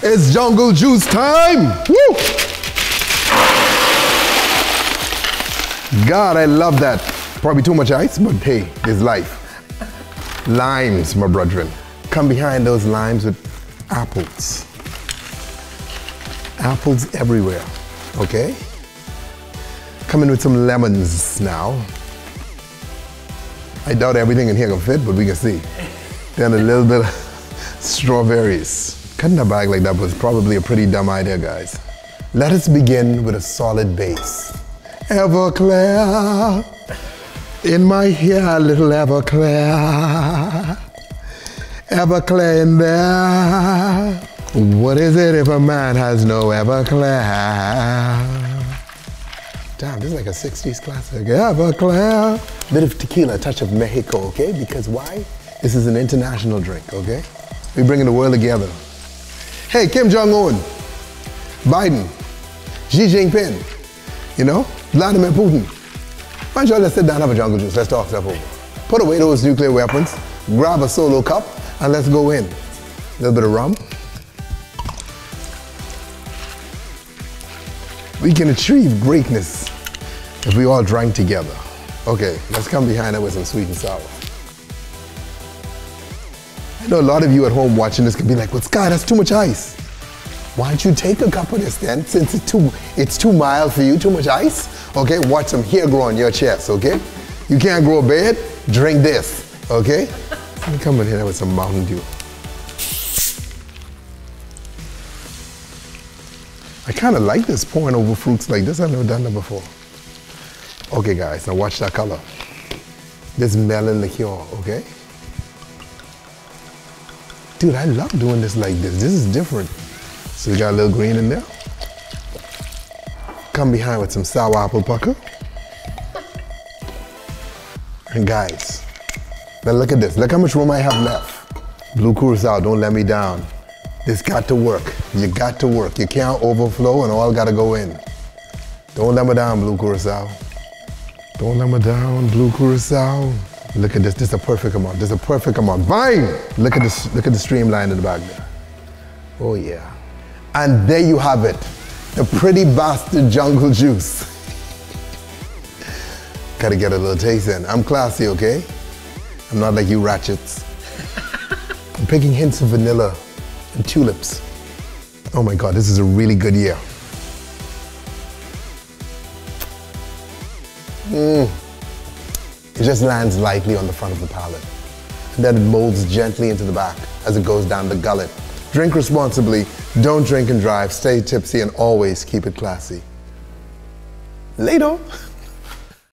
It's jungle juice time. Woo! God, I love that. Probably too much ice, but hey, it's life. Limes, my brethren. Come behind those limes with apples. Apples everywhere, okay? Come in with some lemons now. I doubt everything in here can fit, but we can see. Then a little bit of strawberries. Cutting a bag like that was probably a pretty dumb idea, guys. Let us begin with a solid base. Everclear, in my hair, little Everclear. Everclear in there. What is it if a man has no Everclear? Damn, this is like a 60s classic. Everclear. Bit of tequila, a touch of Mexico, okay? Because why? This is an international drink, okay? We're bringing the world together. Hey, Kim Jong Un, Biden, Xi Jinping, you know, Vladimir Putin. Why don't y'all let's sit down, have a jungle juice, let's talk stuff over. Put away those nuclear weapons, grab a solo cup, and let's go in. A little bit of rum. We can achieve greatness if we all drank together. Okay, let's come behind it with some sweet and sour. I know a lot of you at home watching this can be like, well, Scott, that's too much ice. Why don't you take a cup of this then, since it's too, it's too mild for you, too much ice? Okay, watch some hair grow on your chest, okay? You can't grow a beard, drink this, okay? Let me come in here with some Mountain Dew. I kind of like this pouring over fruits like this. I've never done that before. Okay, guys, now watch that color. This melon liqueur, okay? Dude, I love doing this like this. This is different. So we got a little green in there. Come behind with some sour apple pucker. And guys, now look at this. Look how much room I have left. Blue Curacao, don't let me down. This got to work. You got to work. You can't overflow and all gotta go in. Don't let me down, Blue Curacao. Don't let me down, Blue Curacao. Look at this. This is a perfect amount. This is a perfect amount. Bang! Look at this. Look at the streamline in the back there. Oh yeah. And there you have it. The pretty bastard jungle juice. Gotta get a little taste in. I'm classy, okay? I'm not like you ratchets. I'm picking hints of vanilla and tulips. Oh my God, this is a really good year. Mmm. It just lands lightly on the front of the palate. And then it molds gently into the back as it goes down the gullet. Drink responsibly, don't drink and drive, stay tipsy, and always keep it classy. Later.